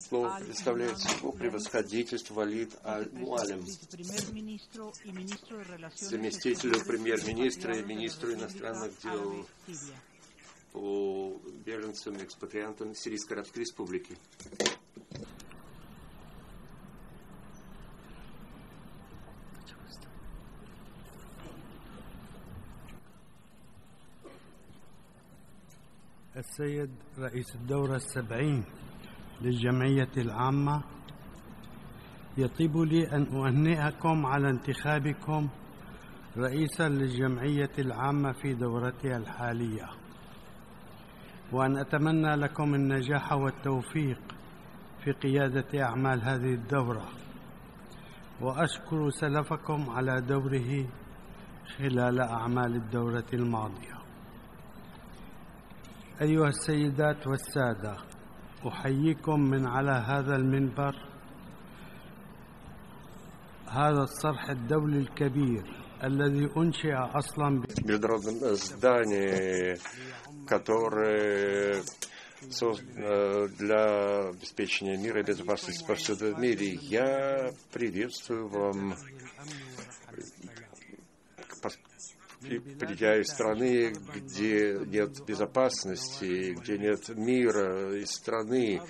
Слово предоставляется его превосходительству Валид Аль-Муалем, заместителю премьер-министра и министру иностранных дел по беженцам и экспатриантам Сирийской Арабской Республики. السيد رئيس الدورة السبعين للجمعية العامة. يطيب لي أن أهنئكم على انتخابكم رئيسا للجمعية العامة في دورتها الحالية. وأن أتمنى لكم النجاح والتوفيق في قيادة أعمال هذه الدورة. وأشكر سلفكم على دوره خلال أعمال الدورة الماضية. أيها السيدات والسادة أحييكم من على هذا المنبر هذا الصرح الدولي الكبير الذي أنشئ أصلا международном здании, которое создано для обеспечения мира и безопасности повсюду в мире. Я приветствую вам придя из страны, где нет безопасности, где нет мира, из страны,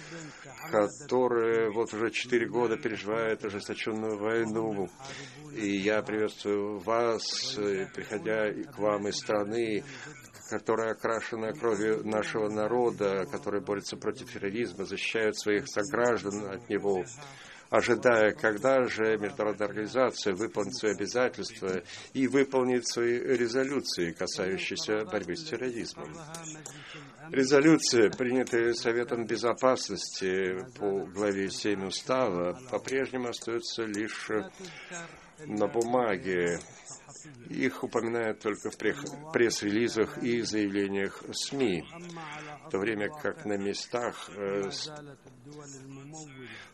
которая вот уже четыре года переживает ожесточенную войну. И я приветствую вас, приходя к вам из страны, которая окрашена кровью нашего народа, который борется против терроризма, защищает своих сограждан от него ожидая, когда же международная организация выполнит свои обязательства и выполнит свои резолюции, касающиеся борьбы с терроризмом. Резолюции, принятые Советом Безопасности по главе 7 Устава, по-прежнему остаются лишь на бумаге. Их упоминают только в пресс-релизах и заявлениях СМИ, в то время как на местах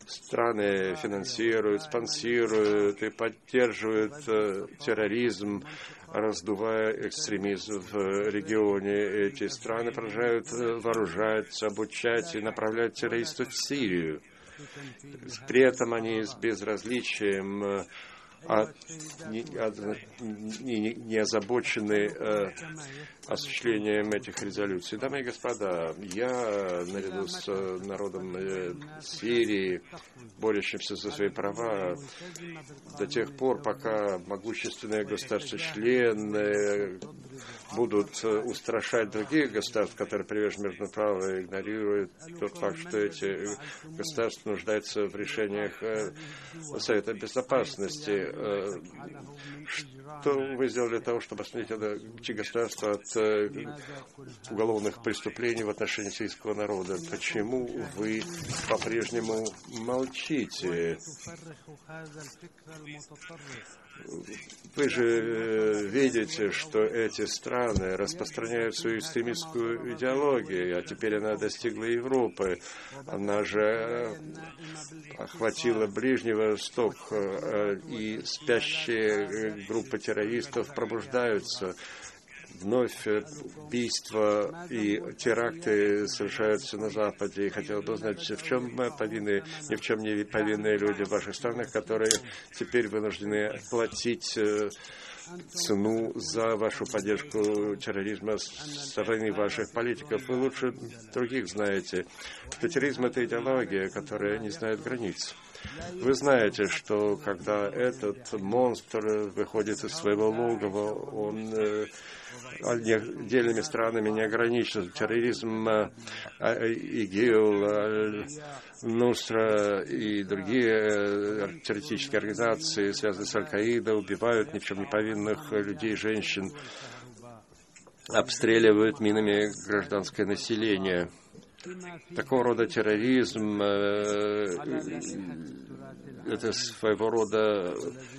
страны финансируют, спонсируют и поддерживают терроризм, раздувая экстремизм в регионе. Эти страны продолжают вооружать, обучать и направлять террористов в Сирию. При этом они с безразличием а не, не, не озабочены э, осуществлением этих резолюций. Дамы и господа, я наряду с народом э, Сирии, борющимся за свои права, до тех пор, пока могущественные государства-члены будут устрашать других государств, которые привержены международному праву, и игнорируют тот факт, что эти государства нуждаются в решениях Совета Безопасности. Что вы сделали для того, чтобы остановить эти государства от уголовных преступлений в отношении сирийского народа? Почему вы по-прежнему молчите? Вы же видите, что эти страны распространяют свою экстремистскую идеологию, а теперь она достигла Европы. Она же охватила Ближний Восток, и спящие группы террористов пробуждаются вновь убийства и теракты совершаются на Западе. И хотел бы узнать, в чем мы повинны, ни в чем не повинные люди в ваших странах, которые теперь вынуждены платить цену за вашу поддержку терроризма со стороны ваших политиков. Вы лучше других знаете, что терроризм — это идеология, которая не знает границ. Вы знаете, что когда этот монстр выходит из своего логова, он отдельными странами не ограничен. Терроризм, ИГИЛ, Нусра и другие террористические организации, связанные с Аль-Каидой, убивают ни в чем не повинных людей, женщин, обстреливают минами гражданское население. Такого рода терроризм это своего рода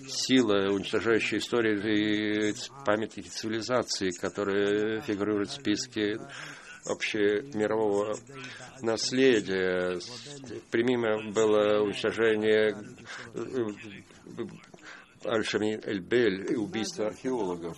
сила, уничтожающая историю и памятники цивилизации, которые фигурируют в списке общемирового наследия. Примимо было уничтожение Аль-Шами Эль-Бель и убийство археологов.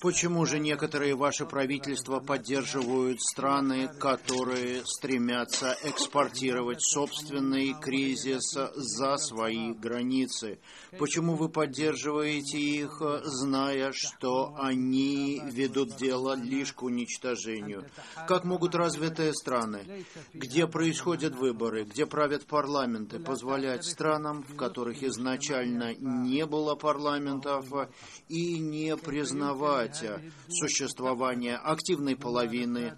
Почему же некоторые ваши правительства поддерживают страны, которые стремятся экспортировать собственный кризис за свои границы? Почему вы поддерживаете их, зная, что они ведут дело лишь к уничтожению? Как могут развитые страны, где происходят выборы, где правят парламенты, позволять странам, в которых изначально не было парламентов, и не признавать понятия существования активной половины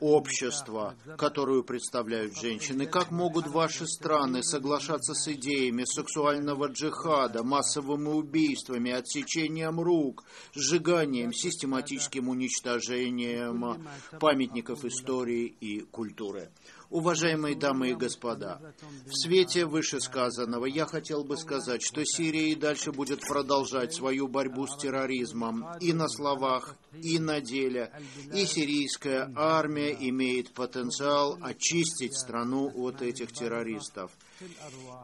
общества, которую представляют женщины. Как могут ваши страны соглашаться с идеями сексуального джихада, массовыми убийствами, отсечением рук, сжиганием, систематическим уничтожением памятников истории и культуры? Уважаемые дамы и господа, в свете вышесказанного я хотел бы сказать, что Сирия и дальше будет продолжать свою борьбу с терроризмом и на словах, и на деле. И сирийская армия имеет потенциал очистить страну от этих террористов.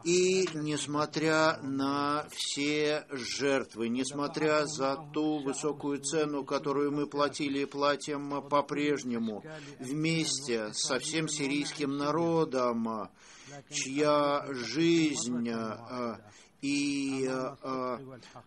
И несмотря на все жертвы, несмотря за ту высокую цену, которую мы платили и платим по-прежнему, вместе со всем сирийским народом, чья жизнь э, и э,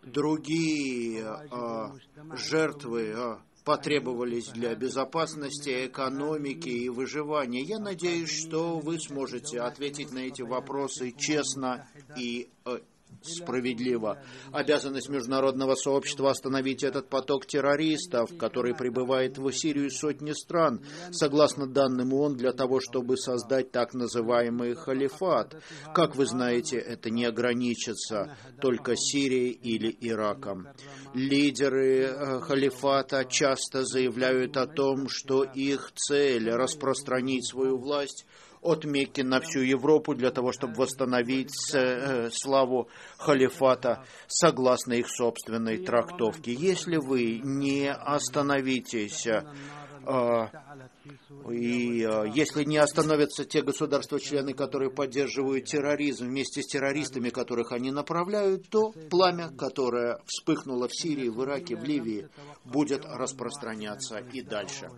другие э, жертвы потребовались для безопасности, экономики и выживания. Я надеюсь, что вы сможете ответить на эти вопросы честно и э, справедливо. Обязанность международного сообщества остановить этот поток террористов, который прибывает в Сирию сотни стран, согласно данным ООН, для того, чтобы создать так называемый халифат. Как вы знаете, это не ограничится только Сирией или Ираком. Лидеры э, халифата часто заявляют о том, что их цель распространить свою власть от Мекки на всю Европу для того, чтобы восстановить э, славу халифата согласно их собственной трактовке. Если вы не остановитесь э, и э, если не остановятся те государства-члены, которые поддерживают терроризм вместе с террористами, которых они направляют, то пламя, которое вспыхнуло в Сирии, в Ираке, в Ливии, будет распространяться и дальше.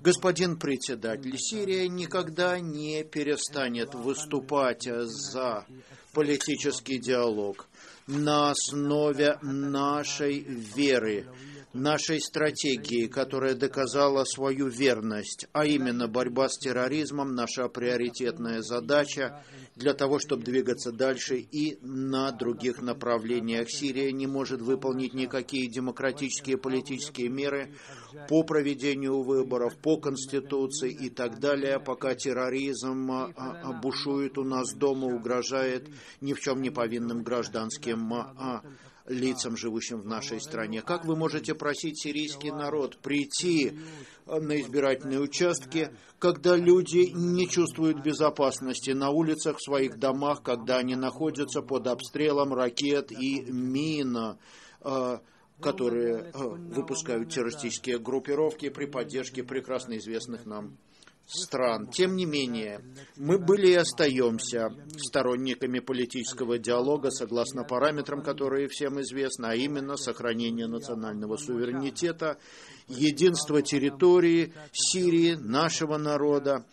Господин председатель, Сирия никогда не перестанет выступать за политический диалог на основе нашей веры нашей стратегии, которая доказала свою верность, а именно борьба с терроризмом, наша приоритетная задача для того, чтобы двигаться дальше и на других направлениях. Сирия не может выполнить никакие демократические политические меры по проведению выборов, по Конституции и так далее, пока терроризм а, а, бушует у нас дома, угрожает ни в чем не повинным гражданским а, лицам, живущим в нашей стране. Как вы можете просить сирийский народ прийти на избирательные участки, когда люди не чувствуют безопасности на улицах, в своих домах, когда они находятся под обстрелом ракет и мин, э, которые э, выпускают террористические группировки при поддержке прекрасно известных нам стран. Тем не менее, мы были и остаемся сторонниками политического диалога согласно параметрам, которые всем известны, а именно сохранение национального суверенитета, единство территории Сирии, нашего народа,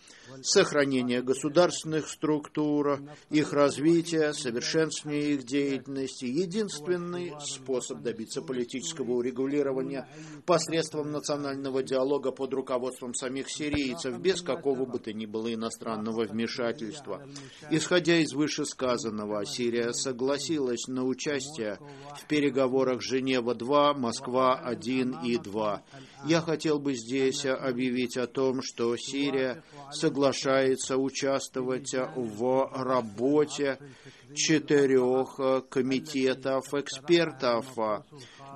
сохранение государственных структур, их развития, совершенствование их деятельности. Единственный способ добиться политического урегулирования посредством национального диалога под руководством самих сирийцев, без какого бы то ни было иностранного вмешательства. Исходя из вышесказанного, Сирия согласилась на участие в переговорах Женева-2, Москва-1 и 2. Я хотел бы здесь объявить о том, что Сирия соглашается участвовать в работе четырех комитетов экспертов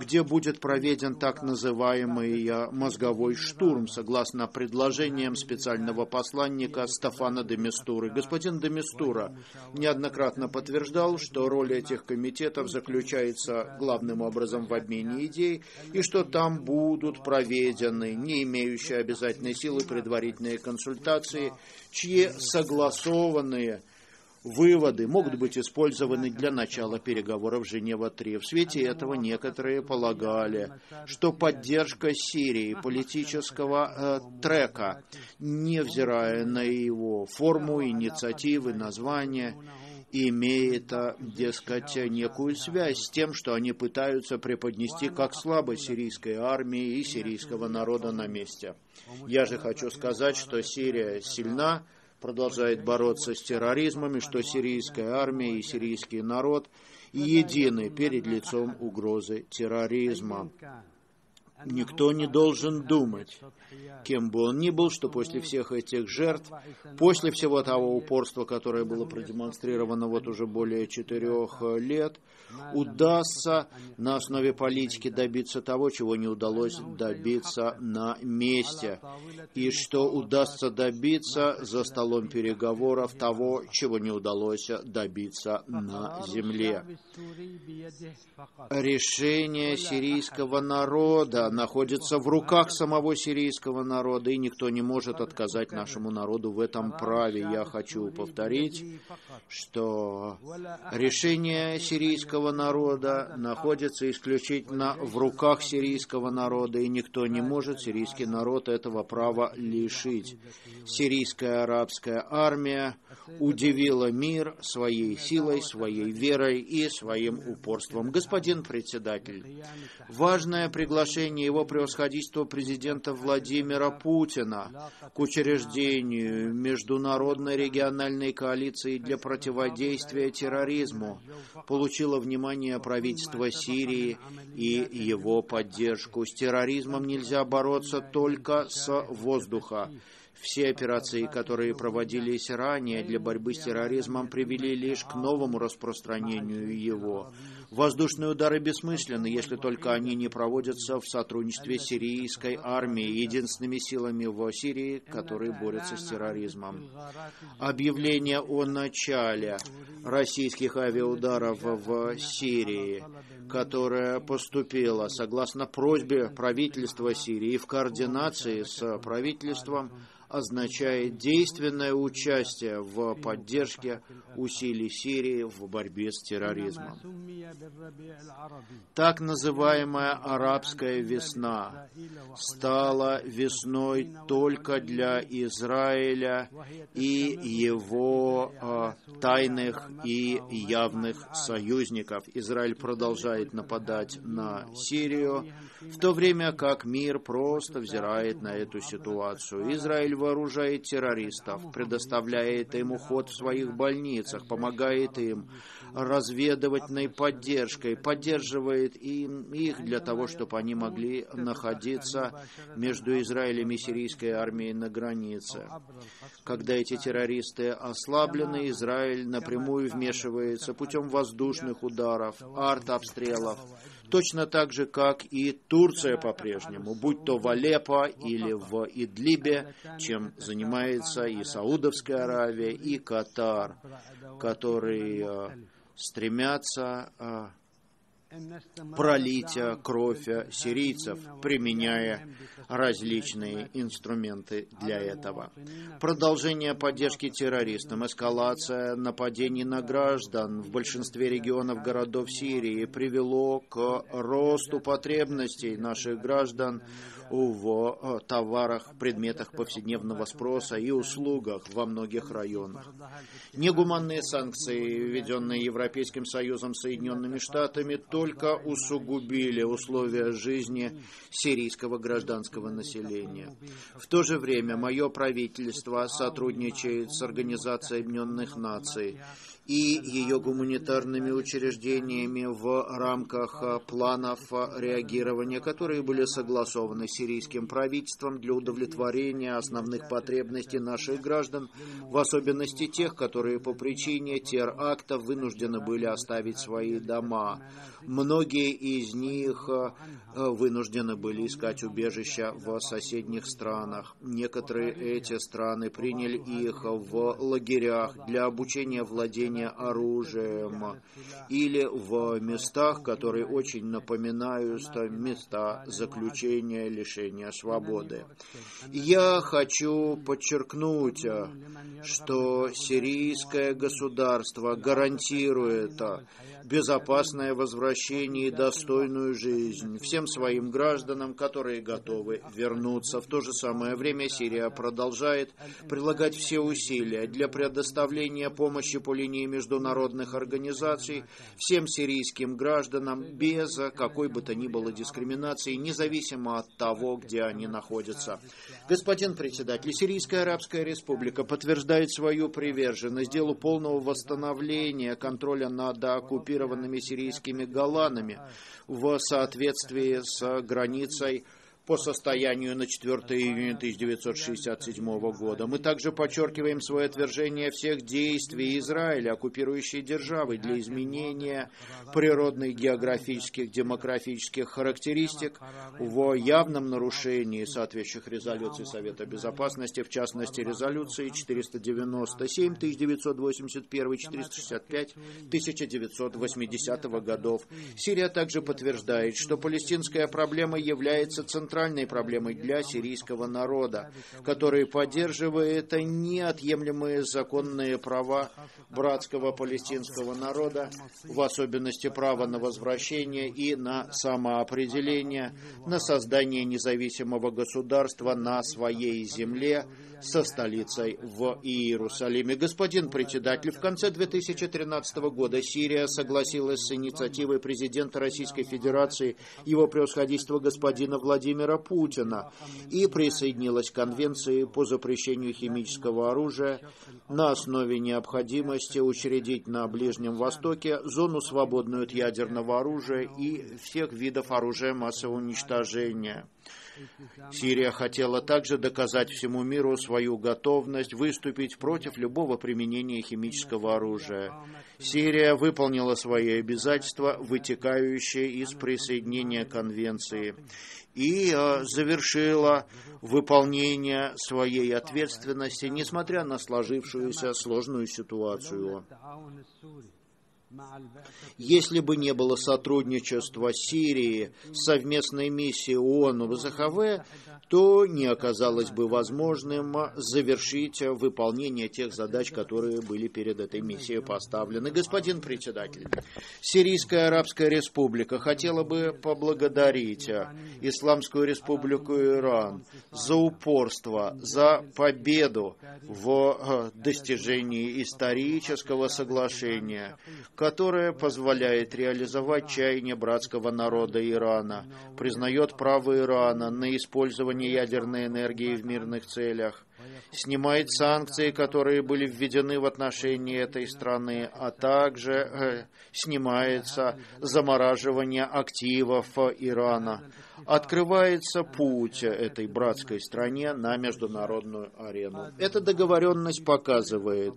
где будет проведен так называемый э, мозговой штурм, согласно предложениям специального посланника Стефана де Мистуры. Господин де Мистура неоднократно подтверждал, что роль этих комитетов заключается главным образом в обмене идей, и что там будут проведены не имеющие обязательной силы предварительные консультации, чьи согласованные выводы могут быть использованы для начала переговоров Женева-3. В свете этого некоторые полагали, что поддержка Сирии политического э, трека, невзирая на его форму, инициативы, название, имеет, э, дескать, некую связь с тем, что они пытаются преподнести как слабость сирийской армии и сирийского народа на месте. Я же хочу сказать, что Сирия сильна, продолжает бороться с терроризмом, и что сирийская армия и сирийский народ едины перед лицом угрозы терроризма. Никто не должен думать, кем бы он ни был, что после всех этих жертв, после всего того упорства, которое было продемонстрировано вот уже более четырех лет, удастся на основе политики добиться того, чего не удалось добиться на месте, и что удастся добиться за столом переговоров того, чего не удалось добиться на земле. Решение сирийского народа находится в руках самого сирийского народа, и никто не может отказать нашему народу в этом праве. Я хочу повторить, что решение сирийского народа находится исключительно в руках сирийского народа, и никто не может сирийский народ этого права лишить. Сирийская арабская армия удивила мир своей силой, своей верой и своим упорством. Господин председатель, важное приглашение его превосходительства президента Владимира Путина к учреждению Международной региональной коалиции для противодействия терроризму получило внимание правительства Сирии и его поддержку. С терроризмом нельзя бороться только с воздуха. Все операции, которые проводились ранее для борьбы с терроризмом, привели лишь к новому распространению его. Воздушные удары бессмысленны, если только они не проводятся в сотрудничестве с сирийской армией, единственными силами в Сирии, которые борются с терроризмом. Объявление о начале российских авиаударов в Сирии, которое поступило согласно просьбе правительства Сирии в координации с правительством, означает действенное участие в поддержке усилий Сирии в борьбе с терроризмом. Так называемая арабская весна стала весной только для Израиля и его э, тайных и явных союзников. Израиль продолжает нападать на Сирию, в то время как мир просто взирает на эту ситуацию. Израиль вооружает террористов, предоставляет им уход в своих больницах, помогает им разведывательной поддержкой, поддерживает им, их для того, чтобы они могли находиться между Израилем и сирийской армией на границе. Когда эти террористы ослаблены, Израиль напрямую вмешивается путем воздушных ударов, артобстрелов, точно так же, как и Турция по-прежнему, будь то в Алеппо или в Идлибе, чем занимается и Саудовская Аравия, и Катар, которые стремятся пролить кровь сирийцев, применяя различные инструменты для этого. Продолжение поддержки террористам, эскалация нападений на граждан в большинстве регионов городов Сирии привело к росту потребностей наших граждан в товарах, предметах повседневного спроса и услугах во многих районах. Негуманные санкции, введенные Европейским Союзом Соединенными Штатами, только усугубили условия жизни сирийского гражданского населения. В то же время мое правительство сотрудничает с Организацией Объединенных Наций и ее гуманитарными учреждениями в рамках планов реагирования, которые были согласованы с сирийским правительством для удовлетворения основных потребностей наших граждан, в особенности тех, которые по причине терактов вынуждены были оставить свои дома. Многие из них э, вынуждены были искать убежища в соседних странах. Некоторые эти страны приняли их в лагерях для обучения владения оружием или в местах, которые очень напоминают места заключения, лишения лишения свободы. Я хочу подчеркнуть, что сирийское государство гарантирует безопасное возвращение и достойную жизнь всем своим гражданам, которые готовы вернуться. В то же самое время Сирия продолжает прилагать все усилия для предоставления помощи по линии международных организаций всем сирийским гражданам без какой бы то ни было дискриминации, независимо от того, где они находятся. Господин председатель, Сирийская Арабская Республика подтверждает свою приверженность делу полного восстановления контроля над оккупированными сирийскими голландами в соответствии с границей по состоянию на 4 июня 1967 года. Мы также подчеркиваем свое отвержение всех действий Израиля, оккупирующей державы, для изменения природных, географических, демографических характеристик в явном нарушении соответствующих резолюций Совета Безопасности, в частности резолюции 497 1981 465 1980 годов. Сирия также подтверждает, что палестинская проблема является центральной центральной проблемой для сирийского народа, который поддерживает неотъемлемые законные права братского палестинского народа, в особенности право на возвращение и на самоопределение, на создание независимого государства на своей земле, со столицей в Иерусалиме. Господин председатель, в конце 2013 года Сирия согласилась с инициативой президента Российской Федерации его превосходительства господина Владимира Путина и присоединилась к Конвенции по запрещению химического оружия на основе необходимости учредить на Ближнем Востоке зону, свободную от ядерного оружия и всех видов оружия массового уничтожения. Сирия хотела также доказать всему миру свою готовность выступить против любого применения химического оружия. Сирия выполнила свои обязательства, вытекающие из присоединения конвенции, и э, завершила выполнение своей ответственности, несмотря на сложившуюся сложную ситуацию. Если бы не было сотрудничества Сирии совместной миссией ООН в ЗХВ, то не оказалось бы возможным завершить выполнение тех задач, которые были перед этой миссией поставлены. Господин председатель, Сирийская Арабская Республика хотела бы поблагодарить Исламскую Республику Иран за упорство, за победу в достижении исторического соглашения, которое позволяет реализовать чаяния братского народа Ирана, признает право Ирана на использование ядерной энергии в мирных целях, снимает санкции, которые были введены в отношении этой страны, а также э, снимается замораживание активов Ирана. Открывается путь этой братской стране на международную арену. Эта договоренность показывает,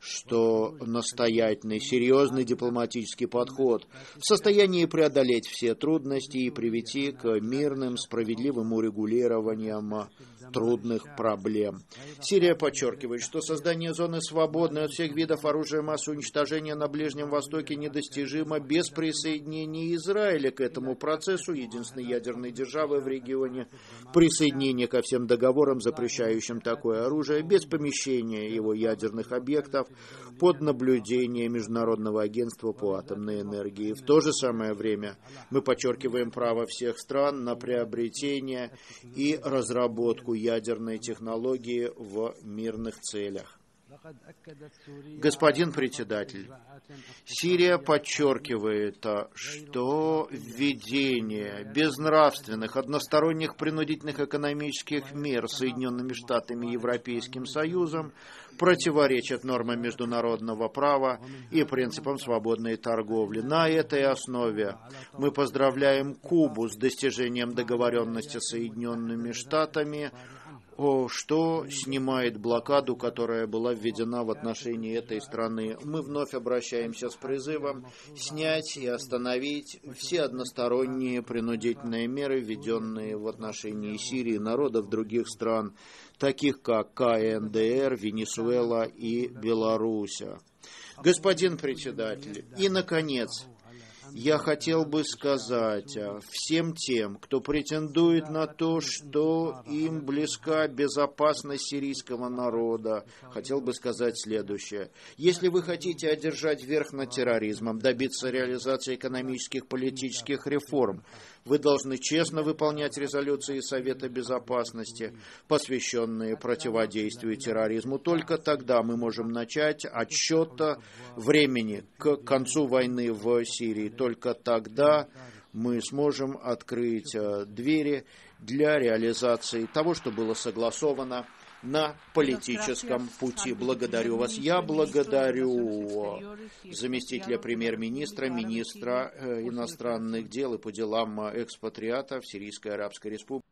что настоятельный, серьезный дипломатический подход в состоянии преодолеть все трудности и привести к мирным, справедливым урегулированиям трудных проблем. Сирия подчеркивает, что создание зоны свободной от всех видов оружия массового уничтожения на Ближнем Востоке недостижимо без присоединения Израиля к этому процессу, единственной ядерной державы в регионе, присоединение ко всем договорам, запрещающим такое оружие, без помещения его ядерных объектов под наблюдение Международного агентства по атомной энергии. В то же самое время мы подчеркиваем право всех стран на приобретение и разработку ядерной технологии в мирных целях. Господин председатель, Сирия подчеркивает, что введение безнравственных, односторонних принудительных экономических мер Соединенными Штатами и Европейским Союзом противоречит нормам международного права и принципам свободной торговли. На этой основе мы поздравляем Кубу с достижением договоренности с Соединенными Штатами что снимает блокаду, которая была введена в отношении этой страны. Мы вновь обращаемся с призывом снять и остановить все односторонние принудительные меры, введенные в отношении Сирии, народов других стран, таких как КНДР, Венесуэла и Белоруссия. Господин председатель, и, наконец, Я хотел бы сказать а, всем тем, кто претендует на то, что им близка безопасность сирийского народа, хотел бы сказать следующее. Если вы хотите одержать верх над терроризмом, добиться реализации экономических, политических реформ, вы должны честно выполнять резолюции Совета Безопасности, посвященные противодействию терроризму. Только тогда мы можем начать отсчет времени к концу войны в Сирии. Только тогда мы сможем открыть э, двери для реализации того, что было согласовано на политическом пути. Благодарю вас. Я благодарю заместителя премьер-министра, министра э, иностранных дел и по делам экспатриата в Сирийской Арабской Республике.